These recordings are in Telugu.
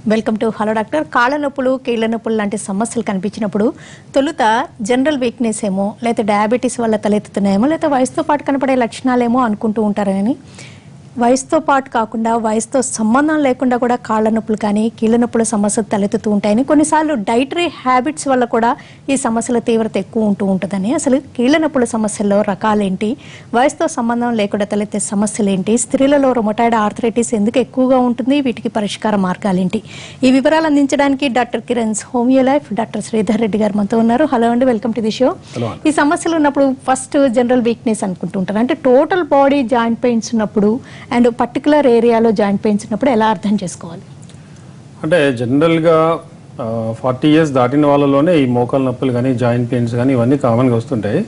వెల్కమ్ టు హలో డాక్టర్ కాళ్ళ నొప్పులు కీళ్ళ నొప్పులు లాంటి సమస్యలు కనిపించినప్పుడు తొలుత జనరల్ వీక్నెస్ ఏమో లేకపోతే డయాబెటీస్ వల్ల తలెత్తుతున్నాయేమో లేకపోతే వయసుతో పాటు కనపడే లక్షణాలేమో అనుకుంటూ ఉంటారని వయసుతో పాటు కాకుండా వయసుతో సంబంధం లేకుండా కూడా కాళ్ళ నొప్పులు కానీ కీళ్ళ నొప్పుల సమస్యలు తలెత్తుతూ ఉంటాయని కొన్నిసార్లు డైటరీ హ్యాబిట్స్ వల్ల కూడా ఈ సమస్యల తీవ్రత ఎక్కువ ఉంటూ ఉంటుందని అసలు కీళ్ళ నొప్పుల సమస్యల్లో రకాలేంటి వయసుతో సంబంధం లేకుండా తలెత్తే సమస్యలు ఏంటి స్త్రీలలో రొమటాయిడ్ ఆర్థరైటిస్ ఎందుకు ఎక్కువగా ఉంటుంది వీటికి పరిష్కార మార్గాలేంటి? ఈ వివరాలు అందించడానికి doctor Kiran's homeo life doctor Sridhar Reddy garu మనతో ఉన్నారు. హలో అండి వెల్కమ్ టు ది షో. ఈ సమస్యలు ఉన్నప్పుడు ఫస్ట్ జనరల్ వీక్నెస్ అనుకుంటుంటారు అంటే టోటల్ బాడీ జాయింట్ పెయిన్స్ ఉన్నప్పుడు అండ్ పర్టికులర్ ఏరియాలో జాయింట్ పెయిన్స్ ఉన్నప్పుడు ఎలా అర్థం చేసుకోవాలి? అంటే జనరల్గా ఫార్టీ ఇయర్స్ దాటిన వాళ్ళలోనే ఈ మోకాల నొప్పులు కానీ జాయింట్ పెయిన్స్ కానీ ఇవన్నీ కామన్గా వస్తుంటాయి.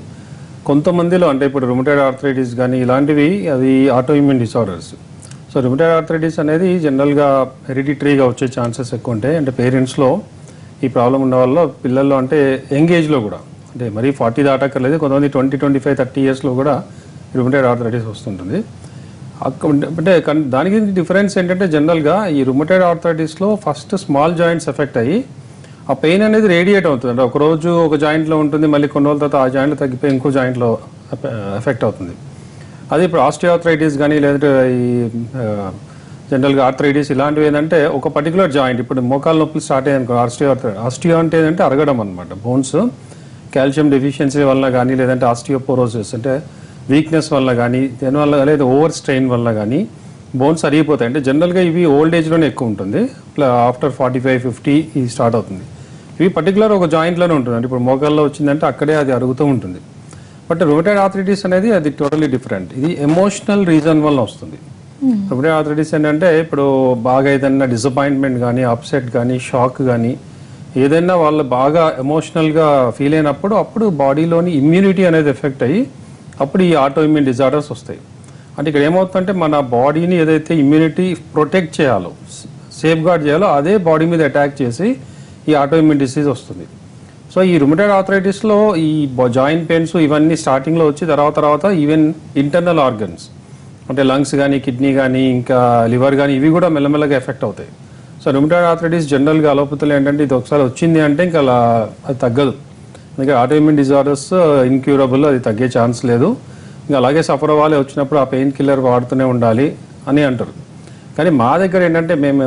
కొంతమందిలో అంటే ఇప్పుడు రుమటైడ్ ఆర్థరైటిస్ కానీ ఇలాంటివి అవి auto immune disorders so rheumatoid arthritis అనేది జనరల్గా హెరిడిటరీగా వచ్చే ఛాన్సెస్ ఎక్కువ ఉంటాయి. అంటే పేరెంట్స్లో ఈ ప్రాబ్లం ఉన్న వాళ్ళ పిల్లల్లో అంటే యంగ్ ఏజ్లో కూడా. అంటే మరీ ఫార్టీ దాటక్కర్లేదు. కొంతమంది ట్వంటీ ట్వంటీ ఫైవ్ థర్టీ ఇయర్స్లో కూడా రుమటైడ్ ఆర్థరైటిస్ వస్తుంటుంది. అంటే దానికి డిఫరెన్స్ ఏంటంటే జనరల్గా ఈ రుమటైడ్ ఆర్థరైటిస్లో ఫస్ట్ స్మాల్ జాయింట్స్ ఎఫెక్ట్ అయ్యి ఆ పెయిన్ అనేది రేడియేట్ అవుతుంది. అంటే ఒక రోజు ఒక జాయింట్లో ఉంటుంది మళ్ళీ కొన్ని రోజుల తర్వాత ఆ జాయింట్లో తగ్గిపోయి ఇంకో జాయింట్లో ఎఫెక్ట్ అవుతుంది. అది ఇప్పుడు ఆస్టియోఆర్థరైటిస్ కానీ లేదంటే ఈ జనరల్గా ఆర్థరైటిస్ ఇలాంటివి ఏంటంటే ఒక పర్టికులర్ జాయింట్ ఇప్పుడు మోకాల నొప్పులు స్టార్ట్ అయ్యాయి ఆస్టియో ఆస్టియో అంటే ఏంటంటే అరగడం అనమాట బోన్స్ కాల్షియం డెఫిషియన్సీ వల్ల కానీ లేదంటే ఆస్టియోపోరోసిస్ అంటే వీక్నెస్ వల్ల కానీ దానివల్ల లేదా ఓవర్ స్ట్రెయిన్ వల్ల కానీ బోన్స్ అరిగిపోతాయి. అంటే జనరల్గా ఇవి ఓల్డ్ ఏజ్లోనే ఎక్కువ ఉంటుంది. ఆఫ్టర్ ఫార్టీ ఫైవ్ ఫిఫ్టీ ఇది స్టార్ట్ అవుతుంది. ఇవి పర్టికులర్ ఒక జాయింట్లోనే ఉంటుంది. అంటే ఇప్పుడు మోకాల్లో వచ్చిందంటే అక్కడే అది అరుగుతూ ఉంటుంది. బట్ రుమటైడ్ ఆర్థరైటిస్ అనేది అది టోటలీ డిఫరెంట్ ఇది ఎమోషనల్ రీజన్ వల్ల వస్తుంది. రుమటైడ్ ఆర్థరైటిస్ ఏంటంటే ఇప్పుడు బాగా ఏదైనా డిసప్పాయింట్మెంట్ కానీ అప్సెట్ కానీ షాక్ కానీ ఏదైనా వాళ్ళు బాగా ఎమోషనల్గా ఫీల్ అయినప్పుడు అప్పుడు బాడీలోని ఇమ్యూనిటీ అనేది ఎఫెక్ట్ అయ్యి అప్పుడు ఈ ఆటో ఇమ్యూన్ డిజార్డర్స్ వస్తాయి. అంటే ఇక్కడ ఏమవుతుందంటే మన బాడీని ఏదైతే ఇమ్యూనిటీ ప్రొటెక్ట్ చేయాలో సేఫ్ గార్డ్ చేయాలో అదే బాడీ మీద అటాక్ చేసి ఈ ఆటో ఇమ్యూన్ డిసీజ్ వస్తుంది. సో ఈ రుమటైడ్ ఆథరైటిస్లో ఈ జాయింట్ పెయిన్స్ ఇవన్నీ స్టార్టింగ్లో వచ్చి తర్వాత తర్వాత ఈవెన్ ఇంటర్నల్ ఆర్గన్స్ అంటే లంగ్స్ కానీ కిడ్నీ కానీ ఇంకా లివర్ కానీ ఇవి కూడా మెల్లమెల్లగా ఎఫెక్ట్ అవుతాయి. సో రుమటైడ్ ఆథరైటిస్ జనరల్గా అలోపతులు ఏంటంటే ఇది ఒకసారి వచ్చింది అంటే ఇంకా అలా అది తగ్గదు. అందుకే ఆటోఇమ్యూన్ డిజార్డర్స్ ఇన్క్యూరబుల్ అది తగ్గే ఛాన్స్ లేదు. ఇంకా అలాగే సఫర్ అవ్వాలి వచ్చినప్పుడు ఆ పెయిన్ కిల్లర్ వాడుతూనే ఉండాలి అని అంటారు. కానీ మా దగ్గర ఏంటంటే మేము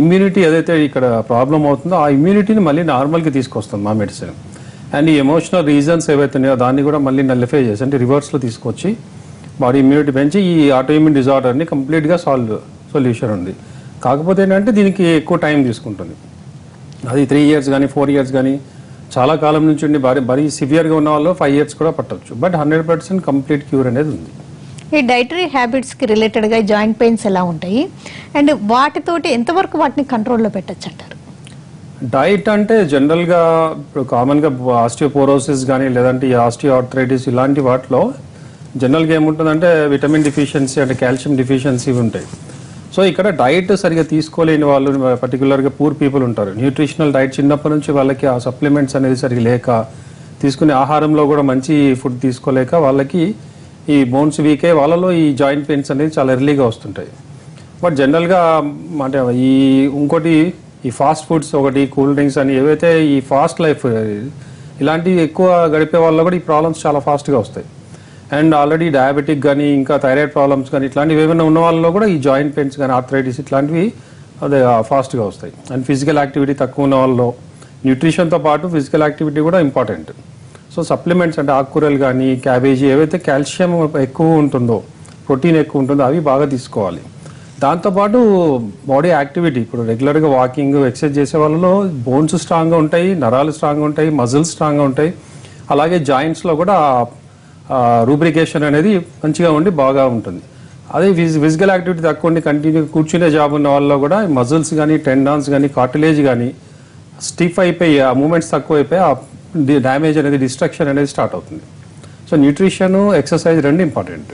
ఇమ్యూనిటీ ఏదైతే ఇక్కడ ప్రాబ్లం అవుతుందో ఆ ఇమ్యూనిటీని మళ్ళీ నార్మల్కి తీసుకొస్తాం మా మెడిసిన్ అండ్ ఈ ఎమోషనల్ రీజన్స్ ఏవైతే ఉన్నాయో దాన్ని కూడా మళ్ళీ నల్లిఫై చేసి అంటే రివర్స్లో తీసుకొచ్చి బాడీ ఇమ్యూనిటీ పెంచి ఈ ఆటోఇమ్యూన్ డిజార్డర్ని కంప్లీట్గా సాల్వ్ సొల్యూషన్ ఉంది. కాకపోతే ఏంటంటే దీనికి ఎక్కువ టైం తీసుకుంటుంది. అది త్రీ ఇయర్స్ కానీ ఫోర్ ఇయర్స్ కానీ చాలా కాలం నుంచి ఉండి భారీ భారీ సివియర్గా ఉన్న వాళ్ళు ఫైవ్ ఇయర్స్ కూడా పట్టవచ్చు but hundred percent complete cure అనేది ఉంది. ఈ డైటరీ హ్యాబిట్స్కి రిలేటెడ్గా జాయింట్ పెయిన్స్ ఎలా ఉంటాయి? అండ్ వాటితోటి ఎంతవరకు వాటిని కంట్రోల్లో పెట్టచ్చు అంటారు? డైట్ అంటే జనరల్గా ఇప్పుడు కామన్గా ఆస్టియోపోరోసిస్ కానీ లేదంటే ఈ ఆస్టియోఆర్థరైటిస్ ఇలాంటి వాటిలో జనరల్గా ఏముంటుందంటే విటమిన్ డిఫిషియన్సీ అంటే కాల్షియం డిఫిషియన్సీ ఉంటాయి. సో ఇక్కడ డైట్ సరిగా తీసుకోలేని వాళ్ళు పర్టికులర్గా పూర్ పీపుల్ ఉంటారు. న్యూట్రిషనల్ డైట్ చిన్నప్పటి నుంచి వాళ్ళకి ఆ సప్లిమెంట్స్ అనేది సరిగా లేక తీసుకునే ఆహారంలో కూడా మంచి ఫుడ్ తీసుకోలేక వాళ్ళకి ఈ బోన్స్ వీక్ అయ్యి వాళ్ళలో ఈ జాయింట్ పెయిన్స్ అనేది చాలా ఎర్లీగా వస్తుంటాయి. బట్ జనరల్గా అంటే ఈ ఇంకోటి ఈ ఫాస్ట్ ఫుడ్స్ ఒకటి కూల్ డ్రింక్స్ అని ఏవైతే ఈ ఫాస్ట్ లైఫ్ ఇలాంటివి ఎక్కువ గడిపే వాళ్ళలో కూడా ఈ ప్రాబ్లమ్స్ చాలా ఫాస్ట్గా వస్తాయి. అండ్ ఆల్రెడీ డయాబెటిక్ కానీ ఇంకా థైరాయిడ్ ప్రాబ్లమ్స్ కానీ ఇట్లాంటివి ఏమైనా ఉన్న వాళ్ళలో కూడా ఈ జాయింట్ పెయిన్స్ కానీ ఆర్థరైటిస్ ఇట్లాంటివి అదే ఫాస్ట్గా వస్తాయి. అండ్ ఫిజికల్ యాక్టివిటీ తక్కువ ఉన్న వాళ్ళలో న్యూట్రిషన్తో పాటు ఫిజికల్ యాక్టివిటీ కూడా ఇంపార్టెంట్. సో సప్లిమెంట్స్ అంటే ఆకుకూరలు కానీ క్యాబేజీ ఏవైతే కాల్షియం ఎక్కువ ఉంటుందో ప్రోటీన్ ఎక్కువ ఉంటుందో అవి బాగా తీసుకోవాలి. దాంతోపాటు బాడీ యాక్టివిటీ ఇప్పుడు రెగ్యులర్గా వాకింగ్ ఎక్సర్సైజ్ చేసే వాళ్ళలో బోన్స్ స్ట్రాంగ్గా ఉంటాయి నరాలు స్ట్రాంగ్గా ఉంటాయి మజిల్స్ స్ట్రాంగ్గా ఉంటాయి. అలాగే జాయింట్స్లో కూడా రూబ్రికేషన్ అనేది మంచిగా ఉండి బాగా ఉంటుంది. అదే ఫిజ్ ఫిజికల్ యాక్టివిటీ తక్కువ ఉండి కంటిన్యూ కూర్చునే జాబ్ ఉన్న వాళ్ళలో కూడా మజిల్స్ కానీ టెండాన్స్ కానీ కార్టిలేజ్ కానీ స్టిఫ్ అయిపోయి ఆ మూమెంట్స్ తక్కువ అయిపోయి ఆ డ్యామేజ్ అనేది డిస్ట్రక్షన్ అనేది స్టార్ట్ అవుతుంది. సో న్యూట్రిషన్ ఎక్సర్సైజ్ రెండు ఇంపార్టెంట్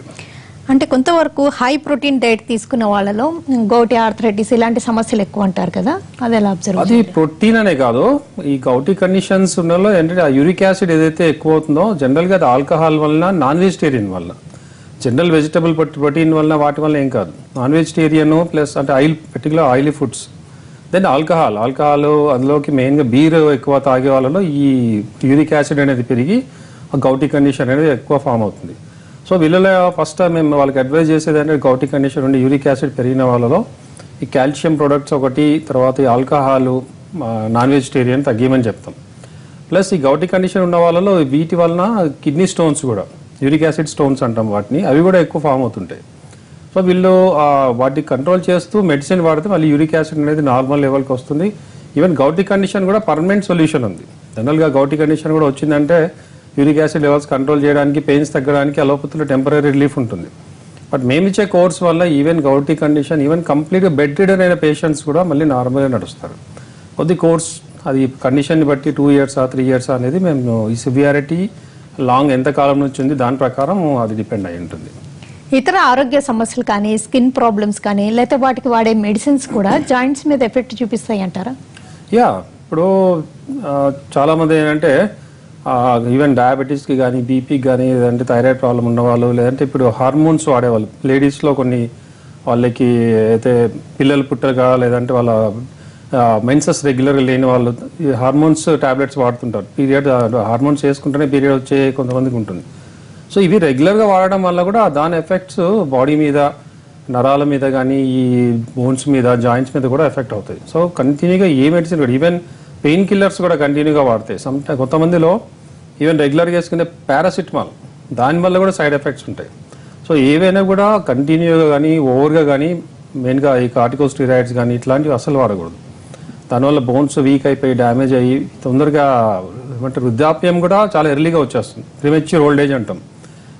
అంటే కొంతవరకు హై ప్రోటీన్ డైట్ తీసుకున్న వాళ్ళలో గౌటి ఆర్థరైటిస్ ఇలాంటి సమస్యలు ఎక్కువ అంటారు కదా అది ఎలా అబ్జర్వ్ అది ప్రోటీన్ అనే కాదు. ఈ గౌటీ కండిషన్స్ ఉన్నలో ఏంటంటే ఆ యూరిక్ యాసిడ్ ఏదైతే ఎక్కువ అవుతుందో జనరల్గా అది ఆల్కహాల్ వలన నాన్ వెజిటేరియన్ వల్ల జనరల్ వెజిటబుల్ ప్రోటీన్ వలన వాటి వల్ల ఏం కాదు. నాన్ వెజిటేరియన్ ప్లస్ అంటే oil particular oily foods then alcohol alcohol అందులోకి మెయిన్గా బీర్ ఎక్కువ తాగే వాళ్ళలో ఈ యూరిక్ యాసిడ్ అనేది పెరిగి ఆ గౌటీ కండిషన్ అనేది ఎక్కువ ఫామ్ అవుతుంది. సో వీళ్ళలో ఫస్ట్ మేము వాళ్ళకి అడ్వైజ్ చేసేది అంటే గౌటి కండిషన్ ఉండి యూరిక్ యాసిడ్ పెరిగిన వాళ్ళలో ఈ కాల్షియం ప్రొడక్ట్స్ ఒకటి తర్వాత ఈ ఆల్కహాల్ నాన్ వెజిటేరియన్ తగ్గిమని చెప్తాం. ప్లస్ ఈ గౌటి కండిషన్ ఉన్న వాళ్ళలో వీటి వలన కిడ్నీ స్టోన్స్ కూడా యూరిక్ యాసిడ్ స్టోన్స్ అంటాం వాటిని అవి కూడా ఎక్కువ ఫామ్ అవుతుంటాయి. సో వీళ్ళు ఆ, వాటిని కంట్రోల్ చేస్తూ మెడిసిన్ వాడితే మళ్ళీ యూరిక్ యాసిడ్ అనేది నార్మల్ లెవెల్కి వస్తుంది. ఈవెన్ గౌటి కండిషన్ కూడా పర్మనెంట్ సొల్యూషన్ ఉంది. జనరల్గా గౌటి కండిషన్ కూడా వచ్చిందంటే యూరిక్ యాసిడ్ లెవెల్స్ కంట్రోల్ చేయడానికి పెయిన్స్ తగ్గడానికి అలోపతిలో టెంపరీ రిలీఫ్ ఉంటుంది. బట్ మేము ఇచ్చే కోర్స్ వల్ల ఈవెన్ గౌటీ కండిషన్ ఈవెన్ కంప్లీట్గా బెడ్ రిడన్ అయిన పేషెంట్స్ కూడా మళ్ళీ నార్మల్గా నడుస్తారు. కొద్ది కోర్స్ అది కండిషన్ని బట్టి టూ ఇయర్సా త్రీ ఇయర్సా అనేది మేము ఈ సివియారిటీ లాంగ్ ఎంత కాలం నుంచి ఉంది దాని ప్రకారం అది డిపెండ్ అయి ఉంటుంది. ఇతర ఆరోగ్య సమస్యలు కానీ స్కిన్ ప్రాబ్లమ్స్ కానీ లేకపోతే వాటికి వాడే మెడిసిన్స్ కూడా జాయింట్స్ మీద ఎఫెక్ట్ చూపిస్తాయి అంటారా యా ఇప్పుడు ఆ, చాలా మంది ఏంటంటే ఈవెన్ డయాబెటీస్కి కానీ బీపీకి కానీ లేదంటే థైరాయిడ్ ప్రాబ్లం ఉన్నవాళ్ళు లేదంటే ఇప్పుడు హార్మోన్స్ వాడేవాళ్ళు. లేడీస్లో కొన్ని వాళ్ళకి అయితే పిల్లలు పుట్టగా లేదంటే వాళ్ళ మెన్సెస్ రెగ్యులర్గా లేని వాళ్ళు ఈ హార్మోన్స్ టాబ్లెట్స్ వాడుతుంటారు. పీరియడ్ హార్మోన్స్ వేసుకుంటేనే పీరియడ్ వచ్చే కొంతమందికి ఉంటుంది. సో ఇవి రెగ్యులర్గా వాడడం వల్ల కూడా దాని ఎఫెక్ట్స్ బాడీ మీద నరాల మీద కానీ ఈ బోన్స్ మీద జాయింట్స్ మీద కూడా ఎఫెక్ట్ అవుతాయి. సో కంటిన్యూగా ఏ మెడిసిన్ కూడా ఈవెన్ పెయిన్ కిల్లర్స్ కూడా కంటిన్యూగా వాడతాయి సమ్ కొంతమందిలో ఈవెన్ రెగ్యులర్గా వేసుకునే పారాసిటమాల్ దానివల్ల కూడా సైడ్ ఎఫెక్ట్స్ ఉంటాయి. సో ఏవైనా కూడా కంటిన్యూగా కానీ ఓవర్గా కానీ మెయిన్గా ఈ కార్టికోస్టిరాయిడ్స్ కానీ ఇట్లాంటివి అసలు వాడకూడదు. దానివల్ల బోన్స్ వీక్ అయిపోయి డ్యామేజ్ అయ్యి తొందరగా ఏమంటే వృద్ధాప్యం కూడా చాలా ఎర్లీగా వచ్చేస్తుంది. ప్రిమెచ్యూర్ ఓల్డ్ ఏజ్ అంటాం.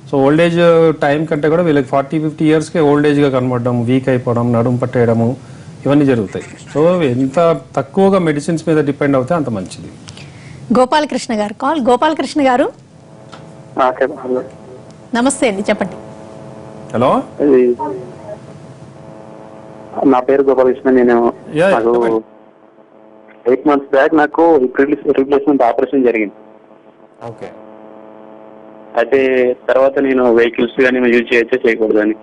సో ఓల్డ్ ఏజ్ టైం కంటే కూడా వీళ్ళకి ఫార్టీ ఫిఫ్టీ ఇయర్స్కే ఓల్డ్ ఏజ్గా కనబడడం వీక్ అయిపోవడం నడుము పట్టేయడము ఇవన్నీ జరుగుతాయి. సో ఎంత తక్కువగా మెడిసిన్స్ మీద డిపెండ్ అవుతే అంత మంచిది. గోపాలకృష్ణ గారు కాల్. గోపాలకృష్ణ గారు? నమస్తే అండి చెప్పండి. హలో? నా పేరు గోపాలకృష్ణ నేను. ఎయిట్ మంత్స్ బ్యాక్ నాకు రీప్లేస్మెంట్ ఆపరేషన్ జరిగింది. ఓకే. అయితే తర్వాత నేను వెహికల్స్ కానీ యూజ్ చేయొచ్చా చేయకూడదని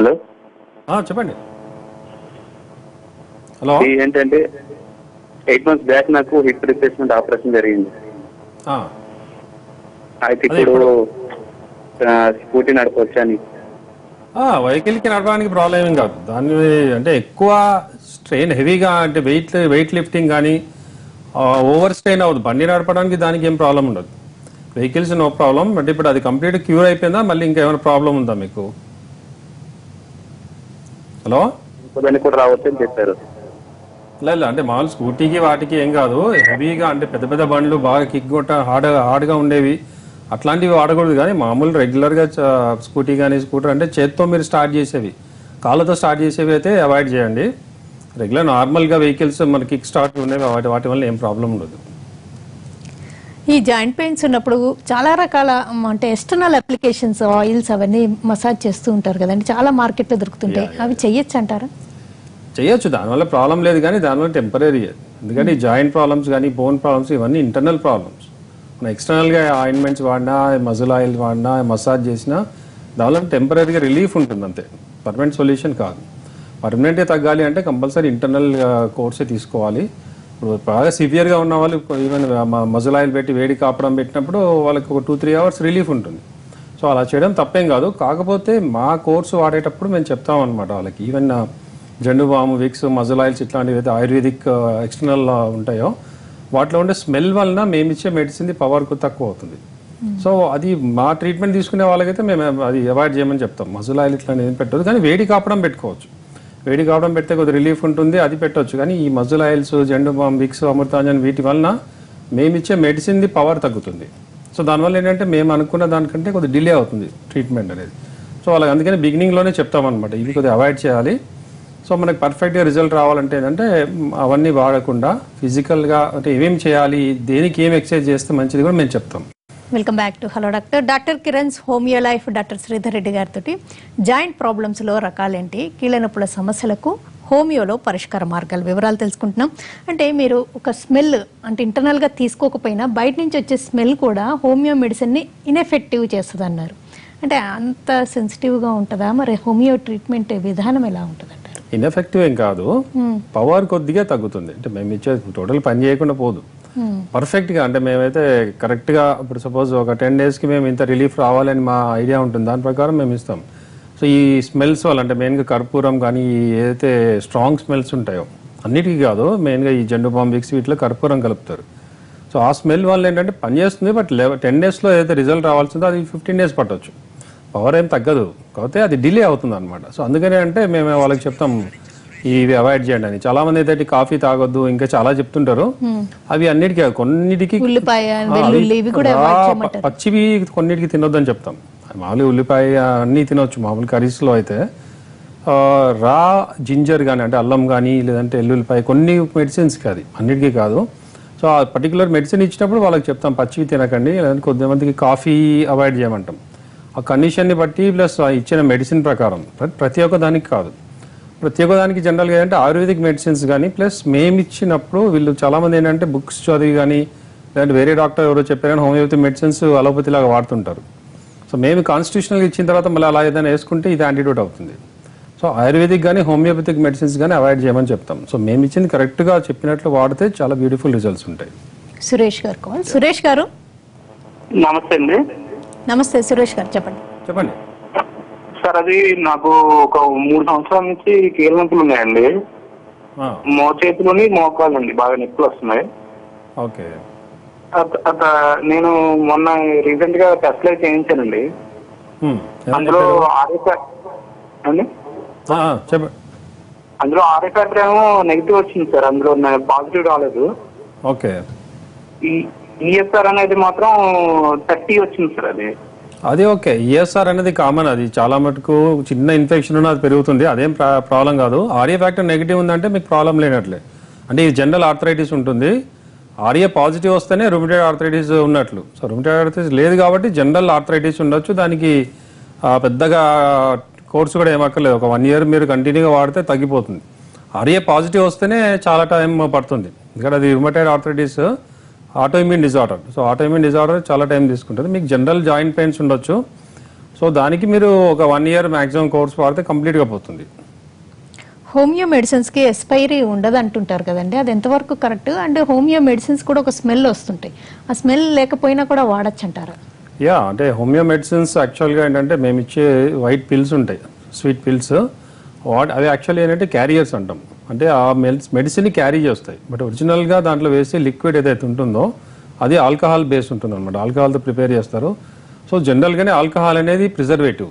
హలో? చెప్పండి. హలో? ఏంటంటే ఎయిట్ మంత్స్ బ్యాక్ నాకు హిప్ రీప్లేస్మెంట్ ఆపరేషన్ జరిగింది. అయితే ఇప్పుడు స్కూటీ నడపవచ్చా అని ఆ, వెహికల్కి నడపడానికి ప్రాబ్లం ఏం కాదు. దాన్ని అంటే ఎక్కువ స్ట్రెయిన్ హెవీగా అంటే వెయిట్ వెయిట్ లిఫ్టింగ్ కానీ ఓవర్ స్ట్రెయిన్ అవ్వదు. బండి నడపడానికి దానికి ఏం ప్రాబ్లం ఉండదు. వెహికల్స్ నో ప్రాబ్లం అంటే ఇప్పుడు అది కంప్లీట్ క్యూర్ అయిపోయిందా? మళ్ళీ ఇంకేమైనా ప్రాబ్లం ఉందా మీకు? హలో? దానికి కూడా రావచ్చు అని చెప్పారు లేదు అంటే మామూలు స్కూటీకి వాటికి ఏం కాదు. హెవీగా అంటే పెద్ద పెద్ద బండ్లు బాగా కిక్ కొట్ట హార్డ్ హార్డ్గా ఉండేవి. అట్లాంటివి వాడకూడదు కానీ మామూలు రెగ్యులర్గా స్కూటీ కానీ స్కూటర్ అంటే చేత్తో మీరు స్టార్ట్ చేసేవి. కాళ్ళతో స్టార్ట్ చేసేవి అయితే అవాయిడ్ చేయండి. రెగ్యులర్ నార్మల్గా వెహికల్స్ మన కిక్ స్టార్ట్ ఉండేవి వాటి వాటి వల్ల ఏం ప్రాబ్లం ఉండదు. ఈ జాయింట్ పెయిన్స్ ఉన్నప్పుడు చాలా రకాల అంటే ఎక్స్టర్నల్ అప్లికేషన్స్ ఆయిల్స్ అవన్నీ మసాజ్ చేస్తూ ఉంటారు కదండి. చాలా మార్కెట్లో దొరుకుతుంటాయి. అవి చెయ్యొచ్చు అంటారా? చేయొచ్చు దానివల్ల ప్రాబ్లం లేదు కానీ దానివల్ల టెంపరీ ఎందుకంటే ఈ జాయింట్ ప్రాబ్లమ్స్ కానీ బోన్ ప్రాబ్లమ్స్ ఇవన్నీ ఇంటర్నల్ ప్రాబ్లమ్స్ మన ఎక్స్టర్నల్గా ఆయింట్మెంట్స్ వాడినా మజిల్ ఆయిల్ వాడినా మసాజ్ చేసినా దానివల్ల టెంపరీగా రిలీఫ్ ఉంటుంది అంతే. పర్మనెంట్ సొల్యూషన్ కాదు. పర్మనెంట్గా తగ్గాలి అంటే కంపల్సరీ ఇంటర్నల్ కోర్సే తీసుకోవాలి. ఇప్పుడు బాగా సివియర్గా ఉన్న వాళ్ళు ఈవెన్ మజిల్ ఆయిల్ పెట్టి వేడి కాపడం పెట్టినప్పుడు వాళ్ళకి ఒక టూ త్రీ అవర్స్ రిలీఫ్ ఉంటుంది. సో అలా చేయడం తప్పేం కాదు. కాకపోతే మా కోర్సు వాడేటప్పుడు మేము చెప్తాం అనమాట వాళ్ళకి. Even Zandu balm Vicks muscle oils ఇట్లాంటివి అయితే ఆయుర్వేదిక్ ఎక్స్టర్నల్ ఉంటాయో వాటిలో ఉండే స్మెల్ వలన మేము ఇచ్చే మెడిసిన్ పవర్ తక్కువ అవుతుంది. సో అది మా ట్రీట్మెంట్ తీసుకునే వాళ్ళకైతే మేము అది అవాయిడ్ చేయమని చెప్తాం. మజల్ ఆయిల్ ఇట్లా ఏం పెట్టదు కానీ వేడి కాపడం పెట్టుకోవచ్చు. వేడి కావడం పెడితే కొద్ది రిలీఫ్ ఉంటుంది అది పెట్టొచ్చు. కానీ ఈ muscle oils Zandu balm Vicks Amrutanjan వీటి వలన మేము ఇచ్చే మెడిసిన్ది పవర్ తగ్గుతుంది. సో దానివల్ల ఏంటంటే మేము అనుకున్న దానికంటే కొద్దిగా డిలే అవుతుంది ట్రీట్మెంట్ అనేది. సో వాళ్ళకి అందుకని బిగినింగ్లోనే చెప్తామన్నమాట. ఇవి కొద్దిగా అవాయిడ్ చేయాలి. సో మనకి పర్ఫెక్ట్గా రిజల్ట్ రావాలంటే ఏంటంటే అవన్నీ వాడకుండా ఫిజికల్గా అంటే ఏమేమి చేయాలి దేనికి ఏం ఎక్సర్సైజ్ చేస్తే మంచిది కూడా మేము చెప్తాం. Welcome back to hello doctor. Doctor Kiran's homeo life doctor Sridhar Reddy గారితో జాయింట్ ప్రాబ్లమ్స్లో రకాలేంటి కీళ్ళ నొప్పుల సమస్యలకు హోమియోలో పరిష్కార మార్గాలు వివరాలు తెలుసుకుంటున్నాం. అంటే మీరు ఒక స్మెల్ అంటే ఇంటర్నల్గా తీసుకోకపోయినా బయట నుంచి వచ్చే స్మెల్ కూడా హోమియో మెడిసిన్ని ఇన్ఎఫెక్టివ్ చేస్తుంది అన్నారు అంటే అంత సెన్సిటివ్గా ఉంటుందా? మరి హోమియో ట్రీట్మెంట్ విధానం ఎలా ఉంటుంది ఇన్ఎఫెక్టివ్ ఏం కాదు. పవర్ కొద్దిగా తగ్గుతుంది. అంటే మేము ఇచ్చే టోటల్ పని చేయకుండా పోదు. పర్ఫెక్ట్గా అంటే మేమైతే కరెక్ట్గా ఇప్పుడు సపోజ్ ఒక టెన్ డేస్కి మేము ఇంత రిలీఫ్ రావాలని మా ఐడియా ఉంటుంది. దాని ప్రకారం మేము ఇస్తాం. సో ఈ స్మెల్స్ వల్ల అంటే మెయిన్గా కర్పూరం కానీ ఏదైతే స్ట్రాంగ్ స్మెల్స్ ఉంటాయో అన్నిటికీ కాదు మెయిన్గా ఈ జెండు బాంబిక్స్ వీటిలో కర్పూరం కలుపుతారు. సో ఆ స్మెల్ వల్ల ఏంటంటే పని చేస్తుంది బట్ టెన్ డేస్లో ఏదైతే రిజల్ట్ రావాల్సిందో అది ఫిఫ్టీన్ డేస్ పట్టొచ్చు. పవర్ ఏం తగ్గదు. కాకపోతే అది డిలే అవుతుంది అనమాట సో అందుకనే అంటే మేము వాళ్ళకి చెప్తాం ఇవి అవాయిడ్ చేయండి అని. చాలా మంది అయితే కాఫీ తాగొద్దు ఇంకా చాలా చెప్తుంటారు. అవి అన్నిటికీ కొన్నిటికి పచ్చివి కొన్నిటికి తినొద్దని చెప్తాం. మామూలు ఉల్లిపాయ అన్నీ తినొచ్చు మామూలు కర్రీస్లో అయితే. రా జింజర్ కానీ అంటే అల్లం కానీ లేదంటే ఎల్లుల్లిపాయ కొన్ని మెడిసిన్స్కి అది అన్నిటికీ కాదు. సో ఆ పర్టికులర్ మెడిసిన్ ఇచ్చినప్పుడు వాళ్ళకి చెప్తాం పచ్చివి తినకండి లేదంటే కొద్దిమందికి కాఫీ అవాయిడ్ చేయమంటాం. ఆ కండిషన్ని బట్టి ప్లస్ ఇచ్చిన మెడిసిన్ ప్రకారం ప్రతి ఒక్క దానికి కాదు. ప్రతి ఒక్క దానికి జనరల్గా ఏంటంటే ఆయుర్వేదిక్ మెడిసిన్స్ కానీ ప్లస్ మేము ఇచ్చినప్పుడు వీళ్ళు చాలామంది ఏంటంటే బుక్స్ చదివి కానీ లేదంటే వేరే డాక్టర్ ఎవరో చెప్పారని హోమియోపతి మెడిసిన్స్ అలోపతి లాగా వాడుతుంటారు. సో మేము కాన్స్టిట్యూషనల్ ఇచ్చిన తర్వాత మళ్ళీ అలా ఏదైనా వేసుకుంటే ఇది యాంటీడోట్ అవుతుంది. సో ఆయుర్వేదిక్ కానీ హోమియోపతిక్ మెడిసిన్స్ కానీ అవాయిడ్ చేయమని చెప్తాం. సో మేము ఇచ్చింది కరెక్ట్గా చెప్పినట్లు వాడితే చాలా బ్యూటిఫుల్ రిజల్ట్స్ ఉంటాయి. సురేష్ గారు సురేష్ గారు? నమస్తే అండి. నమస్తే సురేష్ గారు చెప్పండి. చెప్పండి. సార్ అది నాకు ఒక మూడు సంవత్సరాల నుంచి కీళ్ళ నొప్పులు ఉన్నాయండి. మో చేతిలోని మోకాలండి బాగా నొప్పులు వస్తున్నాయి. ఓకే. నేను మొన్న రీసెంట్గా టెస్ట్ లైట్ చేయించానండి. అందులో అండి? అందులో ఆర్ఏ ఫ్యాక్టర్ ఏమో నెగిటివ్ వచ్చింది సార్ అందులో పాజిటివ్ రాలేదు. ఓకే. ఈ ఈఎస్ఆర్ అనేది మాత్రం థర్టీ వచ్చింది సార్ అది. అది ఓకే. ఈఎస్ఆర్ అనేది కామన్ అది. చాలా మటుకు చిన్న ఇన్ఫెక్షన్ ఉన్న అది పెరుగుతుంది. అదేం ప్రాబ్లం కాదు. ఆర్ఏ ఫ్యాక్టర్ నెగిటివ్ ఉందంటే మీకు ప్రాబ్లం లేనట్లే. అంటే ఇది జనరల్ ఆర్థరైటిస్ ఉంటుంది. ఆర్ఏ పాజిటివ్ వస్తేనే రుమిటెడ్ ఆర్థరైటిస్ ఉన్నట్లు. సో రుమిటెడ్ ఆర్థరైటిస్ లేదు కాబట్టి జనరల్ ఆర్థరైటిస్ ఉండొచ్చు. దానికి పెద్దగా కోర్సు కూడా ఏమక్కర్లేదు ఒక వన్ ఇయర్ మీరు కంటిన్యూగా వాడితే తగ్గిపోతుంది. ఆర్ఏ పాజిటివ్ వస్తేనే చాలా టైం పడుతుంది. ఎందుకంటే అది rheumatoid arthritis autoimmune disorder so autoimmune disorder చాలా టైం తీసుకుంటుంది. మీకు జనరల్ జాయింట్ పెయిన్స్ ఉండొచ్చు. సో దానికి మీరు ఒక వన్ ఇయర్ మాక్సిమం కోర్స్ వాడితే కంప్లీట్గా పోతుంది. హోమియో మెడిసిన్స్కి ఎక్స్పైరీ ఉండదు అంటుంటారు కదండి. అది ఎంతవరకు కరెక్ట్ అండ్ హోమియో మెడిసిన్స్ కూడా ఒక స్మెల్ వస్తుంటాయి. ఆ స్మెల్ లేకపోయినా కూడా వాడచ్చు అంటారు యా అంటే హోమియో మెడిసిన్స్ యాక్చువల్గా ఏంటంటే మేము ఇచ్చే వైట్ పిల్స్ ఉంటాయి. స్వీట్ పిల్స్ వాట్ అవి యాక్చువల్లీ ఏంటంటే క్యారియర్స్ అంటాం. అంటే ఆ మెడిసిన్ క్యారీ చేస్తాయి. బట్ ఒరిజినల్గా దాంట్లో వేసి లిక్విడ్ ఏదైతే ఉంటుందో అది ఆల్కహాల్ బేస్ ఉంటుంది అనమాట ఆల్కహాల్తో ప్రిపేర్ చేస్తారు. సో జనరల్గానే ఆల్కహాల్ అనేది ప్రిజర్వేటివ్.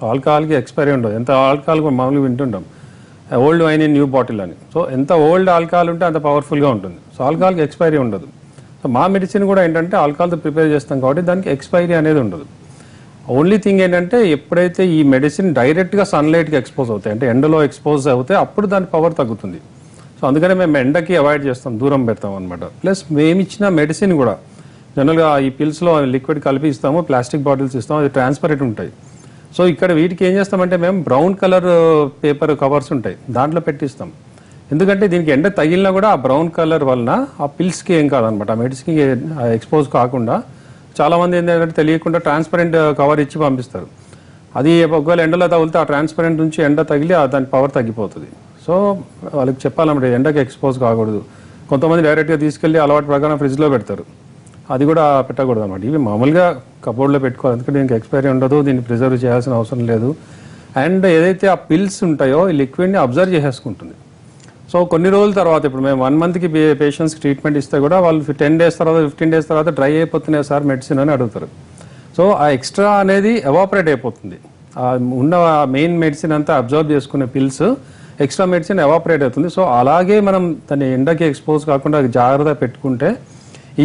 సో ఆల్కహాల్కి ఎక్స్పైరీ ఉండదు. ఎంత ఆల్కహాల్ మామూలుగా వింటుంటాం. Old wine in new bottle అని. సో ఎంత ఓల్డ్ ఆల్కహాల్ ఉంటే అంత పవర్ఫుల్గా ఉంటుంది. సో ఆల్కహాల్కి ఎక్స్పైరీ ఉండదు. సో మా మెడిసిన్ కూడా ఏంటంటే ఆల్కహాల్తో ప్రిపేర్ చేస్తాం కాబట్టి దానికి ఎక్స్పైరీ అనేది ఉండదు. ఓన్లీ థింగ్ ఏంటంటే ఎప్పుడైతే ఈ మెడిసిన్ డైరెక్ట్గా సన్లైట్కి ఎక్స్పోజ్ అవుతాయి అంటే ఎండలో ఎక్స్పోజ్ అవుతే అప్పుడు దాని పవర్ తగ్గుతుంది. సో అందుకనే మేము ఎండకి అవాయిడ్ చేస్తాం దూరం పెడతాం అనమాట ప్లస్ మేము ఇచ్చిన మెడిసిన్ కూడా జనరల్గా ఈ పిల్స్లో లిక్విడ్ కలిపి ఇస్తాము ప్లాస్టిక్ బాటిల్స్ ఇస్తాము అది ట్రాన్స్పరెంట్ ఉంటాయి. సో ఇక్కడ వీటికి ఏం చేస్తామంటే మేము బ్రౌన్ కలర్ పేపర్ కవర్స్ ఉంటాయి దాంట్లో పెట్టిస్తాం. ఎందుకంటే దీనికి ఎండ తగిలినా కూడా ఆ బ్రౌన్ కలర్ వలన ఆ పిల్స్కి ఏం కాదనమాట ఆ మెడిసిన్కి ఎక్స్పోజ్ కాకుండా చాలామంది ఏంటంటే తెలియకుండా ట్రాన్స్పరెంట్ uh, కవర్ ఇచ్చి పంపిస్తారు. అది ఒకవేళ ఎండలో తగిలితే ఆ ట్రాన్స్పరెంట్ నుంచి ఎండ తగిలి దాని పవర్ తగ్గిపోతుంది. సో వాళ్ళకి చెప్పాలన్నమాట ఎండకి ఎక్స్పోజ్ కాకూడదు. కొంతమంది డైరెక్ట్గా తీసుకెళ్ళి అలవాటు ప్రకారం ఫ్రిడ్జ్లో పెడతారు. అది కూడా పెట్టకూడదు అనమాట ఇవి మామూలుగా కబోర్డ్లో పెట్టుకోవాలి. ఎందుకంటే దీనికి ఎక్స్పైరీ ఉండదు దీన్ని ప్రిజర్వ్ చేయాల్సిన అవసరం లేదు. అండ్ ఏదైతే ఆ పిల్స్ ఉంటాయో ఈ లిక్విడ్ని అబ్జర్వ్ చేసేసుకుంటుంది. సో కొన్ని రోజుల తర్వాత ఇప్పుడు మేము వన్ మంత్కి పేషెంట్స్కి ట్రీట్మెంట్ ఇస్తే కూడా వాళ్ళు టెన్ డేస్ తర్వాత ఫిఫ్టీన్ డేస్ తర్వాత డ్రై అయిపోతున్నాయి సార్ మెడిసిన్ అని అడుగుతారు. సో ఆ ఎక్స్ట్రా అనేది ఎవాపరేట్ అయిపోతుంది. ఆ ఉన్న మెయిన్ మెడిసిన్ అంతా అబ్జర్వ్ చేసుకునే పిల్స్ ఎక్స్ట్రా మెడిసిన్ ఎవాపరేట్ అవుతుంది. సో అలాగే మనం దాన్ని ఎండకి ఎక్స్పోజ్ కాకుండా జాగ్రత్త పెట్టుకుంటే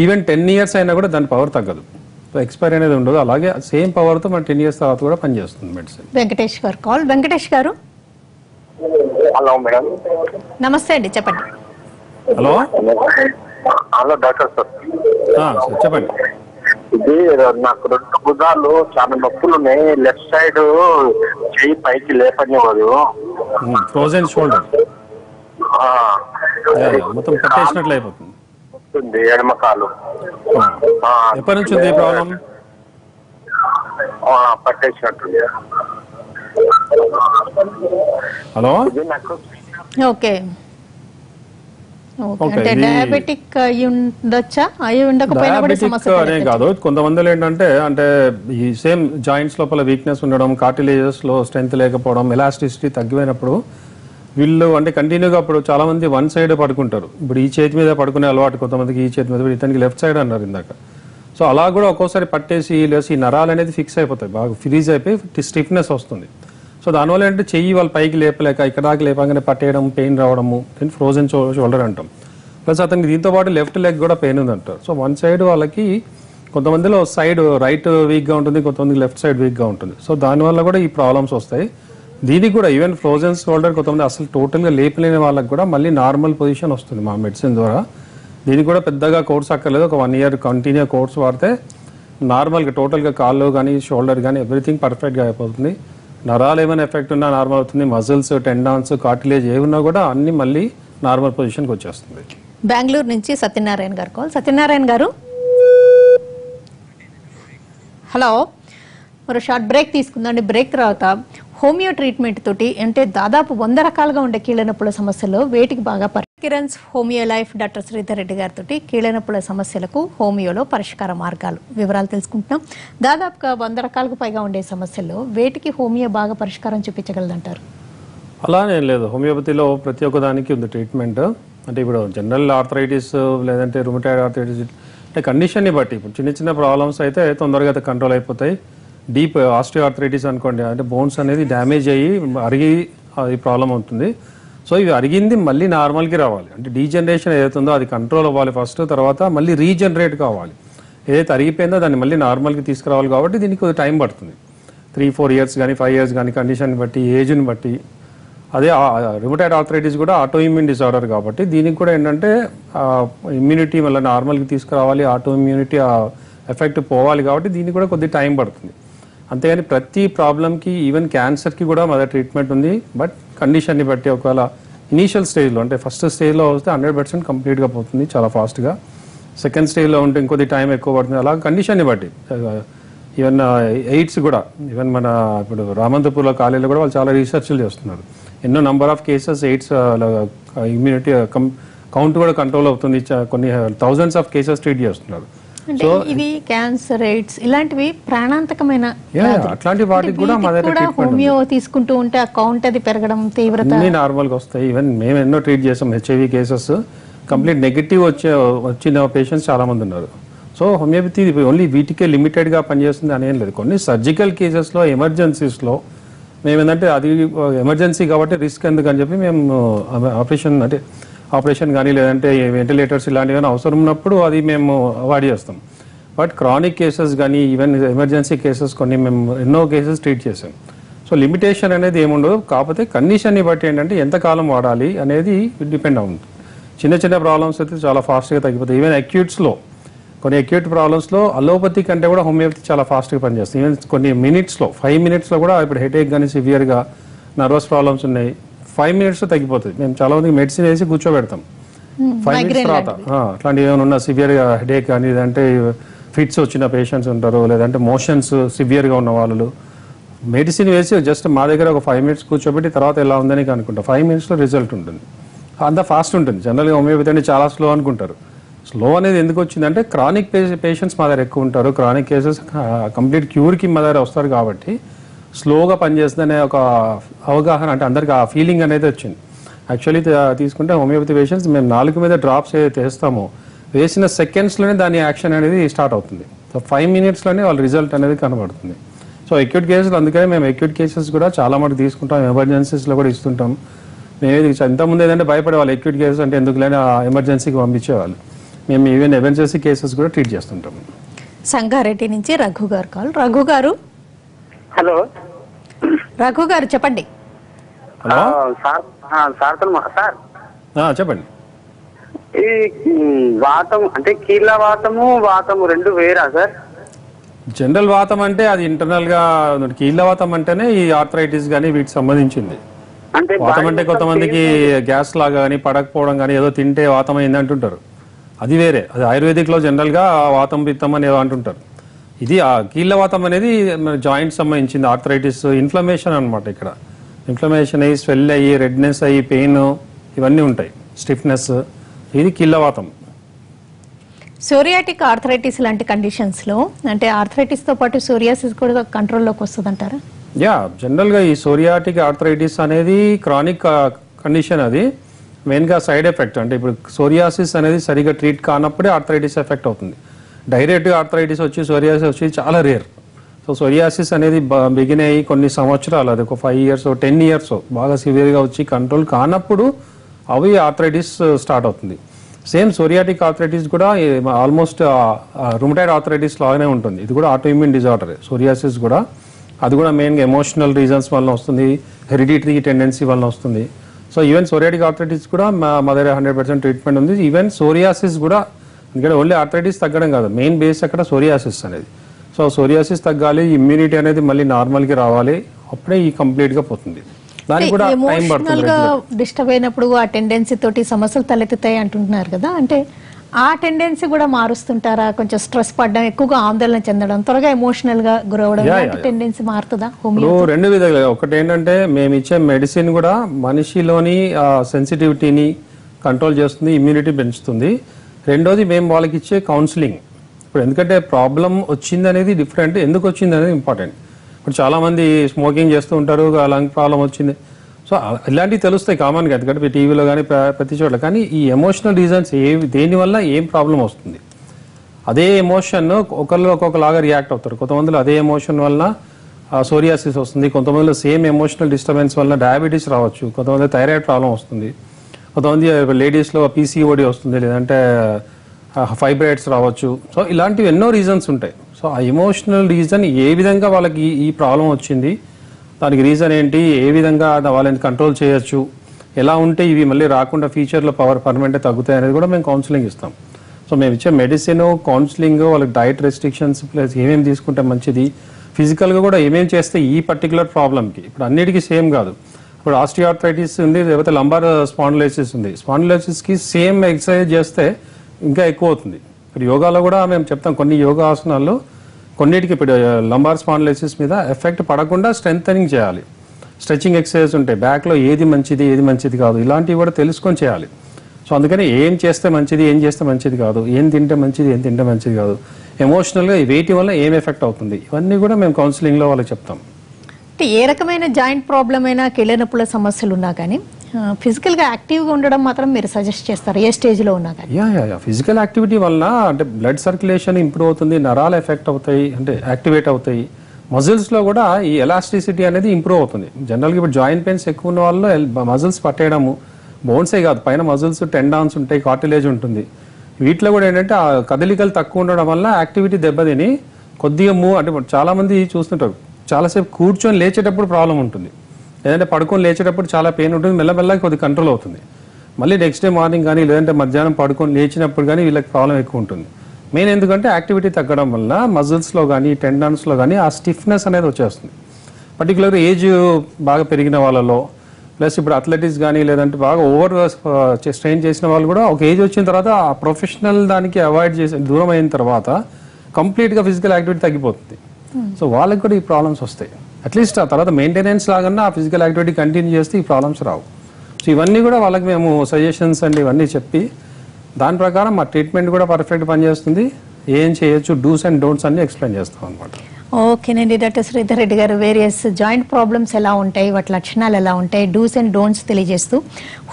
ఈవెన్ టెన్ ఇయర్స్ అయినా కూడా దాని పవర్ తగ్గదు. సో ఎక్స్పైర్ అనేది ఉండదు. అలాగే సేమ్ పవర్తో మన టెన్ ఇయర్స్ తర్వాత కూడా పనిచేస్తుంది medicine Venkatesh garu call Venkatesh garu? Hello madam. నమస్తే అండి చెప్పండి. హలో? Hello doctor sir. చెప్పండి. ఇది నాకు రెండు భుజాలు చాలా నొప్పులు ఉన్నాయి. లెఫ్ట్ సైడ్ చెయ్యి పైకి లేపనివ్వదు. ఫ్రోజన్ షోల్డర్ ఆ, మొత్తం పట్టేసినట్లు అయిపోతుంది. ఎడమ కాలు ఎప్పటి నుంచి ఉంది ప్రాబ్లం? పట్టేసినట్టుంది. హలో? ఓకే. ఓకే. ఓకే, అంటే ఇది- డయాబెటిక్ అయి ఉండొచ్చా? అయి ఉండకపోయినా కూడా డయాబెటిక్ సమస్య అనే కాదు. కొంతమందిలో ఏంటంటే అంటే ఈ సేమ్ జాయింట్స్ లోపల వీక్నెస్ ఉండడం కార్టిలేజెస్లో స్ట్రెంత్ లేకపోవడం ఎలాస్టిసిటీ తగ్గిపోయినప్పుడు వీళ్ళు అంటే కంటిన్యూగా అప్పుడు చాలా మంది వన్ సైడ్ పడుకుంటారు. ఇప్పుడు ఈ చేతి మీద పడుకునే అలవాటు కొంతమందికి ఈ చేతి మీద ఇతనికి లెఫ్ట్ సైడ్ అన్నారు ఇందాక. సో అలా కూడా ఒక్కోసారి పట్టేసి లేసి ఈ నరాలు అనేది ఫిక్స్ అయిపోతాయి. బాగా ఫ్రీజ్ అయిపోయి స్టిఫ్నెస్ వస్తుంది. సో దానివల్ల ఏంటంటే చెయ్యి వాళ్ళు పైకి లేపలేక ఇక్కడ దాకా లేపగానే పట్టేయడం పెయిన్ రావడము దీన్ని ఫ్రోజన్ షోల్డర్ అంటాం. ప్లస్ అతనికి దీంతో పాటు లెఫ్ట్ లెగ్ కూడా పెయిన్ ఉంది అంటారు సో వన్ సైడ్ వాళ్ళకి కొంతమందిలో సైడ్ రైట్ వీక్గా ఉంటుంది కొంతమందికి లెఫ్ట్ సైడ్ వీక్గా ఉంటుంది. సో దానివల్ల కూడా ఈ ప్రాబ్లమ్స్ వస్తాయి. దీనికి కూడా ఈవెన్ ఫ్రోజన్ షోల్డర్ కొంతమంది అసలు టోటల్గా లేపలేని వాళ్ళకి కూడా మళ్ళీ నార్మల్ పొజిషన్ వస్తుంది మా మెడిసిన్ ద్వారా. దీనికి కూడా పెద్దగా కోర్స్ అక్కర్లేదు. ఒక వన్ ఇయర్ కంటిన్యూ కోర్స్ వాడితే నార్మల్గా టోటల్గా కాళ్ళు కానీ షోల్డర్ కానీ ఎవ్రీథింగ్ పర్ఫెక్ట్గా అయిపోతుంది. నరాలు ఏమైనా ఎఫెక్ట్ ఉన్నా నార్మల్ అవుతుంది మజిల్స్ టెండాన్స్ కార్టిలేజ్ ఏమున్నా కూడా అన్ని మళ్ళీ నార్మల్ పొజిషన్కి వచ్చేస్తుంది. బెంగళూరు నుంచి సత్యనారాయణ గారు కాల్. సత్యనారాయణ గారు? హలో. మరో షార్ట్ బ్రేక్ తీసుకుందండి బ్రేక్ తర్వాత. హోమియో ట్రీట్మెంట్ తోటి అంటే దాదాపు వంద రకాలుగా ఉండే కీళ్ళనొప్పుల సమస్యలో సమస్యలు వేటికి బాగా Kiran's homeo life doctor Sridhar Reddy గారితో కీళ్ళనొప్పుల సమస్యలకు హోమియోలో పరిష్కార మార్గాలు వివరాలు తెలుసుకుంటున్నాం. దాదాపుగా వంద రకాలకు పైగా ఉండే సమస్యల్లో వేటికి హోమియో బాగా పరిష్కారం చూపించగలదంటారు? అలానే లేదు. హోమియోపతిలో ప్రతి ఒక్క దానికి ఉంది ట్రీట్మెంట్. అంటే ఇప్పుడు జనరల్ ఆర్థరైటిస్ లేదంటే రుమటైడ్ ఆర్థరైటిస్ అంటే కండిషన్ని బట్టి. ఇప్పుడు చిన్న చిన్న ప్రాబ్లమ్స్ అయితే తొందరగా అయితే కంట్రోల్ అయిపోతాయి. డీప్ ఆస్టియో ఆర్థరైటిస్ అనుకోండి అంటే బోన్స్ అనేది డ్యామేజ్ అయ్యి అరిగి అది ప్రాబ్లం అవుతుంది. సో ఇవి అరిగింది మళ్ళీ నార్మల్కి రావాలి. అంటే డీజనరేషన్ ఏదైతుందో ఉందో అది కంట్రోల్ అవ్వాలి ఫస్ట్ తర్వాత మళ్ళీ రీజనరేట్ కావాలి. ఏదైతే అరిగిపోయిందో దాన్ని మళ్ళీ నార్మల్కి తీసుకురావాలి కాబట్టి దీనికి కొద్దిగా టైం పడుతుంది. త్రీ ఫోర్ ఇయర్స్ కానీ ఫైవ్ ఇయర్స్ కానీ కండిషన్ బట్టి ఏజ్ని బట్టి. అదే రిమోటైడ్ ఆర్థరైటిస్ కూడా ఆటో ఇమ్యూన్ డిసార్డర్ కాబట్టి దీనికి కూడా ఏంటంటే ఇమ్యూనిటీ మళ్ళీ నార్మల్కి తీసుకురావాలి ఆటో ఇమ్యూనిటీ ఎఫెక్ట్ పోవాలి కాబట్టి దీనికి కూడా కొద్ది టైం పడుతుంది. అంతేగాని ప్రతి ప్రాబ్లంకి ఈవెన్ క్యాన్సర్కి కూడా మన ట్రీట్మెంట్ ఉంది. బట్ కండిషన్ని బట్టి ఒకవేళ ఇనీషియల్ స్టేజ్లో అంటే ఫస్ట్ స్టేజ్లో వస్తే హండ్రెడ్ పర్సెంట్ కంప్లీట్గా పోతుంది చాలా ఫాస్ట్గా. సెకండ్ స్టేజ్లో ఉంటే ఇంకొద్ది టైం ఎక్కువ పడుతుంది. అలా కండిషన్ని బట్టి ఈవెన్ ఎయిడ్స్ కూడా ఈవెన్ మన ఇప్పుడు రామంతపూర్లో కాలేజీలో కూడా వాళ్ళు చాలా రీసెర్చ్లు చేస్తున్నారు. ఎన్నో number of cases AIDS immunity count కూడా కంట్రోల్ అవుతుంది. కొన్ని థౌజండ్స్ ఆఫ్ కేసెస్ ట్రీట్ చేస్తున్నారు. అంటే ఇవి క్యాన్సర్ ఎయిడ్స్ ఇలాంటివి ప్రాణాంతకమైన అట్లాంటి వాటికి కూడా మా దగ్గర హోమియో తీసుకుంటూ ఉంటే ఆ కౌంట్ అది పెరగడం తీవ్రత. అన్ని నార్మల్గా వస్తాయి. ఈవెన్ మేము ఎన్నో ట్రీట్ చేసాం హెచ్ఐవి కేసెస్ కంప్లీట్ నెగిటివ్ వచ్చే వచ్చిన పేషెంట్స్ చాలా మంది ఉన్నారు సో హోమియోపతి ఓన్లీ వీటికే లిమిటెడ్గా పనిచేస్తుంది అని ఏం లేదు. కొన్ని సర్జికల్ కేసెస్లో ఎమర్జెన్సీస్లో మేము ఏంటంటే అది ఎమర్జెన్సీ కాబట్టి రిస్క్ ఎందుకు అని చెప్పి మేము ఆపరేషన్ అంటే ఆపరేషన్ కానీ లేదంటే వెంటిలేటర్స్ ఇలాంటివి అవసరం ఉన్నప్పుడు అది మేము అవాయిడ్ చేస్తాం. బట్ క్రానిక్ కేసెస్ కానీ ఈవెన్ ఎమర్జెన్సీ కేసెస్ కొన్ని మేము ఎన్నో కేసెస్ ట్రీట్ చేసాం. సో లిమిటేషన్ అనేది ఏముండదు. కాకపోతే కండిషన్ని బట్టి ఏంటంటే ఎంతకాలం వాడాలి అనేది డిపెండ్ అవుతుంది. చిన్న చిన్న ప్రాబ్లమ్స్ అయితే చాలా ఫాస్ట్గా తగ్గిపోతాయి. ఈవెన్ అక్యూట్స్లో కొన్ని అక్యూట్ ప్రాబ్లమ్స్లో అలోపతి కంటే కూడా హోమియోపతి చాలా ఫాస్ట్గా పనిచేస్తుంది. ఈవెన్ కొన్ని మినిట్స్లో ఫైవ్ మినిట్స్లో కూడా ఇప్పుడు హెడేక్ కానీ సివియర్గా నర్వస్ ప్రాబ్లమ్స్ ఉన్నాయి. ఫైవ్ మినిట్స్లో తగ్గిపోతుంది. మేము చాలా మందికి మెడిసిన్ వేసి కూర్చోబెడతాం. ఫైవ్ మినిట్స్ తర్వాత. అట్లాంటి ఏమైనా ఉన్న సివియర్గా హెడేక్ కానీ లేదంటే ఫిట్స్ వచ్చిన పేషెంట్స్ ఉంటారు లేదంటే మోషన్స్ సివియర్గా ఉన్న వాళ్ళు మెడిసిన్ వేసి జస్ట్ మా దగ్గర ఒక ఫైవ్ మినిట్స్ కూర్చోబెట్టి తర్వాత ఎలా ఉందని అనుకుంటా. ఫైవ్ మినిట్స్లో రిజల్ట్ ఉంటుంది. అంత ఫాస్ట్ ఉంటుంది. జనరల్గా హోమియోపతి అంటే చాలా స్లో అనుకుంటారు. స్లో అనేది ఎందుకు వచ్చిందంటే క్రానిక్ పేషెంట్స్ మా దగ్గర ఎక్కువ ఉంటారు. క్రానిక్ కేసెస్ కంప్లీట్ క్యూర్కి మా దగ్గర వస్తారు కాబట్టి స్లోగా పనిచేస్తుందనే ఒక అవగాహన అంటే అందరికి ఆ ఫీలింగ్ అనేది వచ్చింది. యాక్చువల్లీ తీసుకుంటే హోమియోపతి పేషెంట్స్ మేము నాలుగు మీద డ్రాప్స్ ఏదైతే వేస్తామో వేసిన సెకండ్స్లోనే దాని యాక్షన్ అనేది స్టార్ట్ అవుతుంది. సో ఫైవ్ మినిట్స్లోనే వాళ్ళ రిజల్ట్ అనేది కనబడుతుంది. సో అక్యూట్ కేసులు అందుకనే మేము అక్యూట్ కేసెస్ కూడా చాలా మటుకు తీసుకుంటాం. ఎమర్జెన్సీస్లో కూడా ఇస్తుంటాం. మేము ఇది ఇంతకుముందు ఏదంటే భయపడే వాళ్ళు అక్యూట్ కేసెస్ అంటే ఎందుకు ఎమర్జెన్సీకి పంపించేవాళ్ళు. మేము ఈవెన్ ఎమర్జెన్సీ కేసెస్ కూడా ట్రీట్ చేస్తుంటాం. సంగారెడ్డి నుంచి రఘు గారు కాల్. రఘు గారు? హలో. రఘు గారు చెప్పండి. హలో. సార్ ఆ, సార్తో మా- సార్. ఆ, చెప్పండి. ఈ వాతం అంటే కీళ్ళ వాతము వాతము రెండు వేరా సార్? జనరల్ వాతం అంటే అది ఇంటర్నల్గా కీళ్ళ వాతం అంటేనే ఈ ఆర్థరైటిస్ కానీ వీటికి సంబంధించింది. అంటే వాతం అంటే కొంతమందికి గ్యాస్ లాగా కానీ పడకపోవడం కానీ ఏదో తింటే వాతం అయింది అంటుంటారు. అది వేరే. అది ఆయుర్వేదిక్లో జనరల్గా వాతం పిత్తం అని ఏదో అంటుంటారు. ఇది ఆ కీళ్ళవాతం అనేది మన జాయింట్ సంబంధించింది ఆర్థరైటిస్ ఇన్ఫ్లమేషన్ అన్నమాట ఇక్కడ. ఇన్ఫ్లమేషన్ అయ్యి స్వెల్ అయ్యి రెడ్నెస్ అయ్యి పెయిన్ ఇవన్నీ ఉంటాయి. స్టిఫ్నెస్ ఇది కీళ్ళవాతం. సోరియాటిక్ ఆర్థరైటిస్ లాంటి కండిషన్స్లో అంటే ఆర్థరైటిస్తో పాటు సోరియాసిస్ కూడా కంట్రోల్లోకి వస్తుంది అంటారా యా జనరల్గా ఈ సోరియాటిక్ ఆర్థరైటిస్ అనేది క్రానిక్ కండిషన్ అది. మెయిన్గా సైడ్ ఎఫెక్ట్ అంటే ఇప్పుడు సోరియాసిస్ అనేది సరిగా ట్రీట్ కానప్పుడే ఆర్థరైటిస్ ఎఫెక్ట్ అవుతుంది. డైరెక్ట్గా ఆర్థరైటిస్ వచ్చి సోరియాసిస్ వచ్చి చాలా రేర్. సో సోరియాసిస్ అనేది బిగిన్ అయ్యి కొన్ని సంవత్సరాలు అది ఒక ఫైవ్ ఇయర్స్ టెన్ ఇయర్స్ బాగా సివియర్గా వచ్చి కంట్రోల్ కానప్పుడు అవి ఆర్థరైటిస్ స్టార్ట్ అవుతుంది. సేమ్ సోరియాటిక్ ఆర్థరైటిస్ కూడా ఆల్మోస్ట్ రుమటైడ్ ఆర్థరైటిస్ లాగానే ఉంటుంది. ఇది కూడా ఆటోఇమ్యూన్ డిజార్డర్ సోరియాసిస్ కూడా అది కూడా మెయిన్గా ఎమోషనల్ రీజన్స్ వల్ల వస్తుంది హెరిడిటరీ టెండెన్సీ వల్ల వస్తుంది. సో ఈవెన్ సోరియాటిక్ ఆర్థరైటిస్ కూడా మా హండ్రెడ్ పర్సెంట్ ట్రీట్మెంట్ ఉంది. ఈవెన్ సోరియాసిస్ కూడా ఎందుకంటే ఓన్లీ ఆర్థరైటిస్ తగ్గడం కాదు. మెయిన్ బేస్ అక్కడ సోరియాసిస్ అనేది. సో సోరియాసిస్ తగ్గాలి ఇమ్యూనిటీ అనేది మళ్ళీ నార్మల్కి రావాలి అప్పుడే ఈ కంప్లీట్గా పోతుంది. దానికి కూడా టైం పడుతుంది గా డిస్టర్బ్ అయినప్పుడు ఆ టెండెన్సీ తోటి సమస్యలు తలెత్తుతాయి అంటుంటున్నారు కదా. అంటే ఆ టెండెన్సీ కూడా మారుస్తుంటారా? కొంచెం స్ట్రెస్ పడడం ఎక్కువగా ఆందోళన చెందడం త్వరగా ఎమోషనల్గా గురవడం టెండెన్సీ మారుతుందా? రెండు విధాలుగా. ఒకటి ఏంటంటే మేము ఇచ్చే మెడిసిన్ కూడా మనిషిలోని సెన్సిటివిటీని కంట్రోల్ చేస్తుంది ఇమ్యూనిటీ పెంచుతుంది. రెండోది మేము వాళ్ళకి ఇచ్చే కౌన్సిలింగ్ ఇప్పుడు ఎందుకంటే ప్రాబ్లం వచ్చింది అనేది డిఫరెంట్ ఎందుకు వచ్చింది అనేది ఇంపార్టెంట్ ఇప్పుడు చాలా మంది స్మోకింగ్ చేస్తూ ఉంటారు లంగ్ ప్రాబ్లం వచ్చింది. సో ఇలాంటివి తెలుస్తాయి కామన్గా ఎందుకంటే టీవీలో కానీ ప్రతి చోట్ల. కానీ ఈ ఎమోషనల్ రీజన్స్ ఏ దేనివల్ల ఏం ప్రాబ్లం వస్తుంది? అదే ఎమోషన్ ఒకళ్ళు ఒక్కొక్కలాగా రియాక్ట్ అవుతారు. కొంతమందిలో అదే ఎమోషన్ వలన సోరియాసిస్ వస్తుంది. కొంతమందిలో సేమ్ ఎమోషనల్ డిస్టర్బెన్స్ వలన డయాబెటీస్ రావచ్చు. కొంతమంది థైరాయిడ్ ప్రాబ్లం వస్తుంది. కొంతమంది లేడీస్లో పీసీఓడి వస్తుంది లేదంటే ఫైబ్రాయిడ్స్ రావచ్చు. సో ఇలాంటివి ఎన్నో రీజన్స్ ఉంటాయి. సో ఆ ఎమోషనల్ రీజన్ ఏ విధంగా వాళ్ళకి ఈ- ప్రాబ్లం వచ్చింది దానికి రీజన్ ఏంటి ఏ విధంగా వాళ్ళని కంట్రోల్ చేయొచ్చు ఎలా ఉంటే ఇవి మళ్ళీ రాకుండా ఫ్యూచర్లో పవర్ పర్మనెంట్ తగ్గుతాయి అనేది కూడా మేము కౌన్సిలింగ్ ఇస్తాం. సో మేము ఇచ్చే మెడిసిన్ కౌన్సిలింగ్ వాళ్ళకి డైట్ రెస్ట్రిక్షన్స్ ప్లస్ ఏమేమి తీసుకుంటే మంచిది ఫిజికల్గా కూడా ఏమేమి చేస్తే ఈ పర్టికులర్ ప్రాబ్లమ్కి ఇప్పుడు అన్నిటికీ సేమ్ కాదు. ఇప్పుడు ఆస్టియార్థైటిస్ ఉంది లేకపోతే లంబార్ స్పాండిలైసిస్ ఉంది. స్పాండిలైసిస్కి సేమ్ ఎక్సర్సైజ్ చేస్తే ఇంకా ఎక్కువ అవుతుంది. ఇప్పుడు యోగాలో కూడా మేము చెప్తాం కొన్ని యోగా ఆసనాల్లో కొన్నిటికి ఇప్పుడు లంబార్ స్పాండిలైసిస్ మీద ఎఫెక్ట్ పడకుండా స్ట్రెంగ్ చేయాలి. స్ట్రెచింగ్ ఎక్సర్సైజ్ ఉంటాయి బ్యాక్లో ఏది మంచిది ఏది మంచిది కాదు ఇలాంటివి కూడా తెలుసుకొని చేయాలి. సో అందుకని ఏం చేస్తే మంచిది ఏం చేస్తే మంచిది కాదు ఏం తింటే మంచిది ఏం తింటే మంచిది కాదు ఎమోషనల్గా వేటి వల్ల ఏం ఎఫెక్ట్ అవుతుంది ఇవన్నీ కూడా మేము కౌన్సిలింగ్లో వాళ్ళకి చెప్తాం. అంటే ఏ రకమైన జాయింట్ ప్రాబ్లం అయినా కీళ్ళ నొప్పుల సమస్యలు ఉన్నా కానీ ఫిజికల్గా యాక్టివ్గా ఉండడం మాత్రం మీరు సజెస్ట్ చేస్తారు ఏ స్టేజ్లో ఉన్నా కానీ. యా యా ఫిజికల్ యాక్టివిటీ వల్ల అంటే బ్లడ్ సర్క్యులేషన్ ఇంప్రూవ్ అవుతుంది నరాలు ఎఫెక్ట్ అవుతాయి అంటే యాక్టివేట్ అవుతాయి. మజిల్స్లో కూడా ఈ ఎలాస్టిసిటీ అనేది ఇంప్రూవ్ అవుతుంది. జనరల్గా ఇప్పుడు జాయింట్ పెయిన్స్ ఎక్కువ ఉన్న వాళ్ళు మజిల్స్ పట్టేయడము బోన్సే కాదు. పైన మజిల్స్ టెండాన్స్ ఉంటాయి కార్టిలేజ్ ఉంటుంది. వీటిలో కూడా ఏంటంటే ఆ కదలికలు తక్కువ ఉండడం వల్ల యాక్టివిటీ దెబ్బతిని కొద్దిగా మూవ్ అంటే చాలామంది చాలా మంది చూస్తుంటారు. చాలాసేపు కూర్చొని లేచేటప్పుడు ప్రాబ్లం ఉంటుంది. లేదంటే పడుకొని లేచేటప్పుడు చాలా పెయిన్ ఉంటుంది మెల్లమెల్లగా కొద్దిగా కంట్రోల్ అవుతుంది. మళ్ళీ నెక్స్ట్ డే మార్నింగ్ కానీ లేదంటే మధ్యాహ్నం పడుకొని లేచినప్పుడు కానీ వీళ్ళకి ప్రాబ్లం ఎక్కువ ఉంటుంది. మెయిన్ ఎందుకంటే యాక్టివిటీ తగ్గడం వల్ల మజిల్స్లో కానీ టెండన్స్లో కానీ ఆ స్టిఫ్నెస్ అనేది వచ్చేస్తుంది. పర్టికులర్ ఏజ్ బాగా పెరిగిన వాళ్ళలో ప్లస్ ఇప్పుడు అథ్లెటిక్స్ కానీ లేదంటే బాగా ఓవర్ స్ట్రెయిన్ చేసిన వాళ్ళు కూడా ఒక ఏజ్ వచ్చిన తర్వాత ఆ ప్రొఫెషనల్ దానికి అవాయిడ్ చేసి దూరం అయిన తర్వాత కంప్లీట్గా ఫిజికల్ యాక్టివిటీ తగ్గిపోతుంది. సో వాళ్ళకి కూడా ఈ ప్రాబ్లమ్స్ వస్తాయి. అట్లీస్ట్ ఆ తర్వాత మెయింటెనెన్స్ లాగన్నా ఆ ఫిజికల్ యాక్టివిటీ కంటిన్యూ చేస్తే ఈ ప్రాబ్లమ్స్ రావు. సో ఇవన్నీ కూడా వాళ్ళకి మేము సజెషన్స్ అండ్ ఇవన్నీ చెప్పి దాని ప్రకారం మా ట్రీట్మెంట్ కూడా పర్ఫెక్ట్ పనిచేస్తుంది ఏం చేయొచ్చు డూస్ అండ్ డోంట్స్ అన్ని ఎక్స్ప్లెయిన్ చేస్తాం అనమాట ఓకేనండి డాక్టర్ శ్రీధర్ రెడ్డి గారు వేరియస్ జాయింట్ ప్రాబ్లమ్స్ ఎలా ఉంటాయి వాటి లక్షణాలు ఎలా ఉంటాయి డూస్ అండ్ డోంట్స్ తెలియజేస్తూ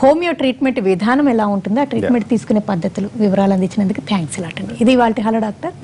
హోమియో ట్రీట్మెంట్ విధానం ఎలా ఉంటుందో ఆ ట్రీట్మెంట్ తీసుకునే పద్ధతులు వివరాలు అందించినందుకు థ్యాంక్స్ లాటండి ఇది వాళ్ళ హలో డాక్టర్.